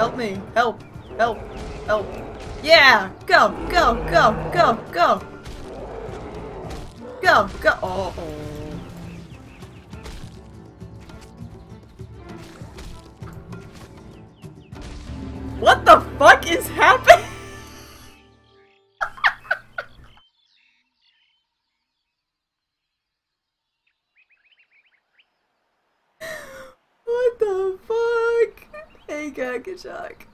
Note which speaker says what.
Speaker 1: Help me. Help. Help. Help. Yeah! Go! Go! Go! Go! Go! Go! Go! Oh. What the fuck is happening? Hey, Gagachak.